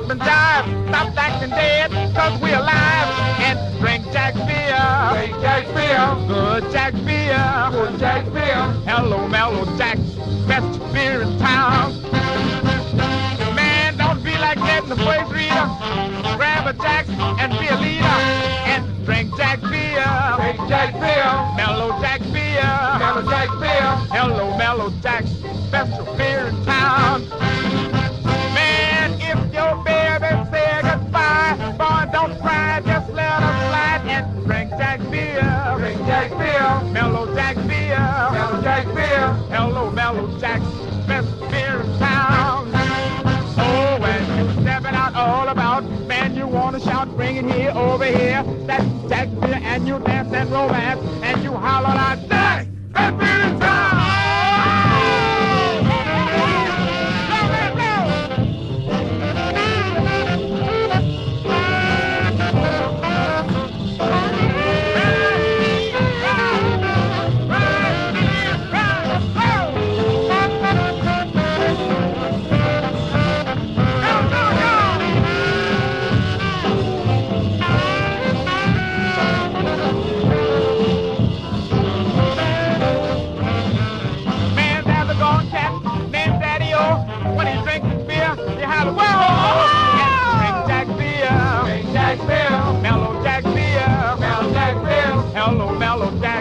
let's and dive. Stop acting dead, cause we're alive. And drink Jax beer. Drink Jax beer. Good Jax beer. Good Jax beer. Hello, Mellow Jax, best beer in town. Man, don't be like getting the first reader. Grab a Jax and be a leader. And drink Jax beer. Drink Jax beer. Mellow Jax beer. Mellow Jax beer. Hello, Mellow Jax, best beer in town. beer. Hello, Mellow Jax best beer in town. Oh, when you're stepping out all about, man, you wanna shout, bring it here, over here. That's Jax beer, and you dance and romance, and you holler out, Jax, best beer in town. Follow down.